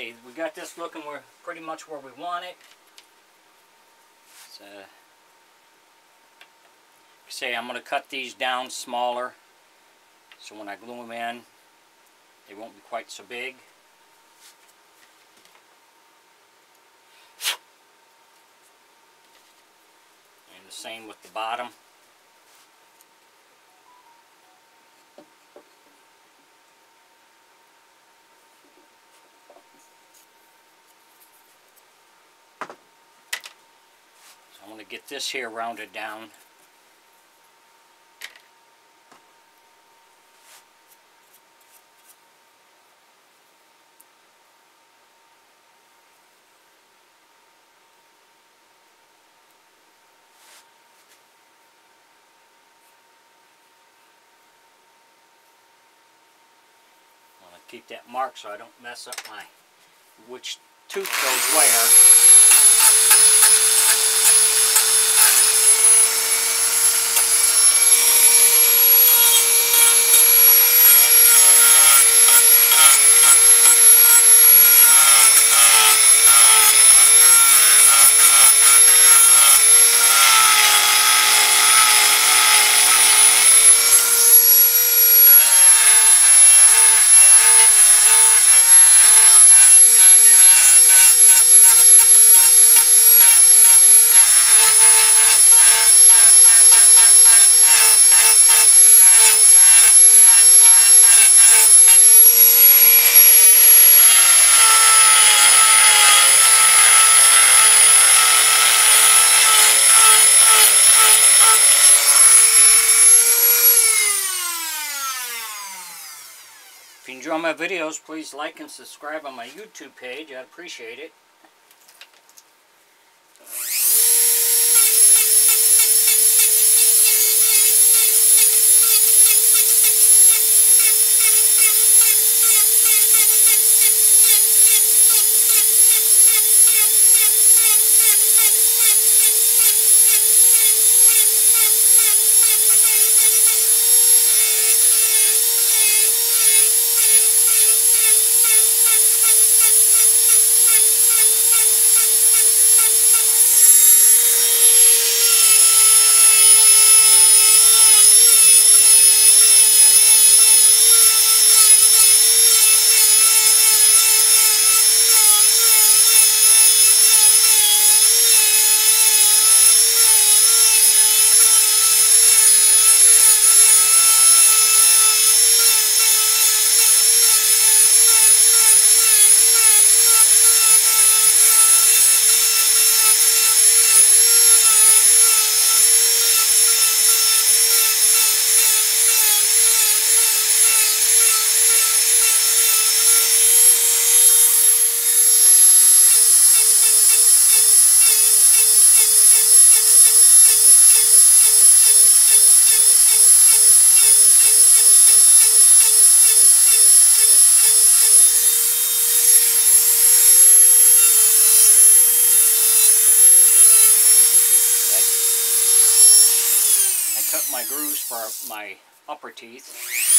We got this looking we're pretty much where we want it. So, say I'm going to cut these down smaller so when I glue them in they won't be quite so big. And the same with the bottom. To get this here rounded down. keep that mark so I don't mess up my which tooth goes where. You enjoy my videos, please like and subscribe on my YouTube page. I'd appreciate it. Cut my grooves for my upper teeth.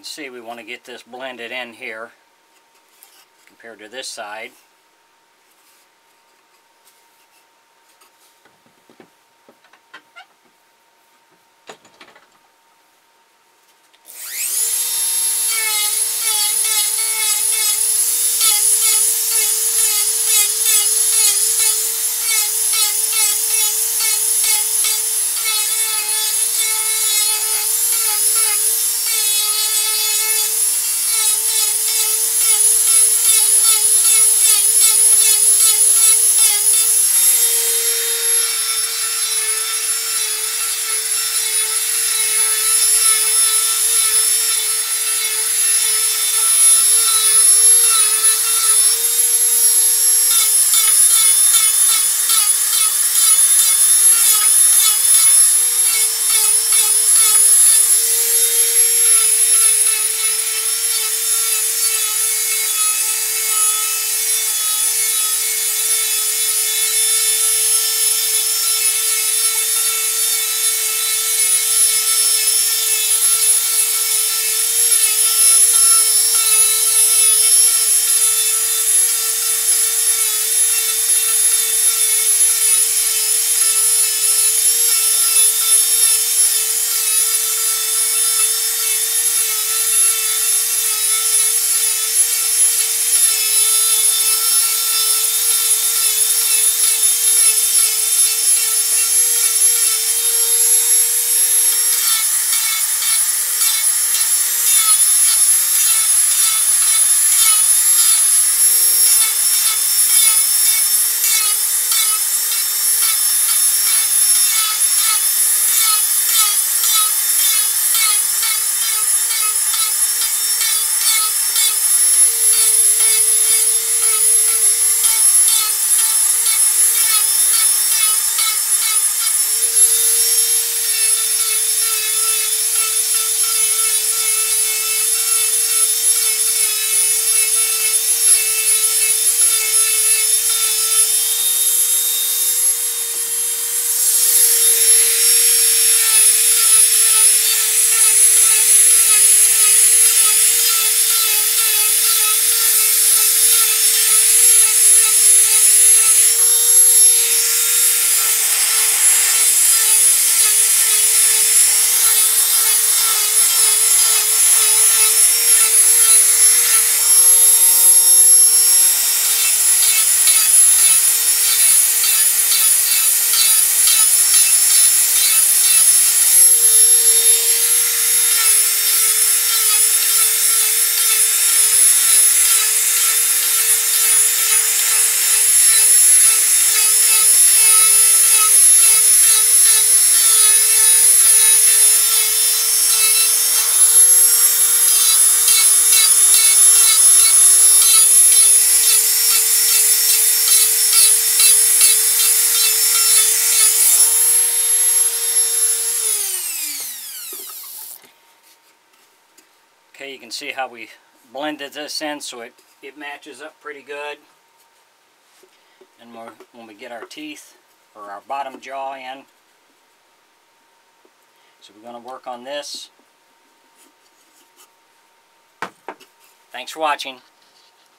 Can see we want to get this blended in here compared to this side. You can see how we blended this in so it, it matches up pretty good. And when we get our teeth or our bottom jaw in, so we're going to work on this. Thanks for watching.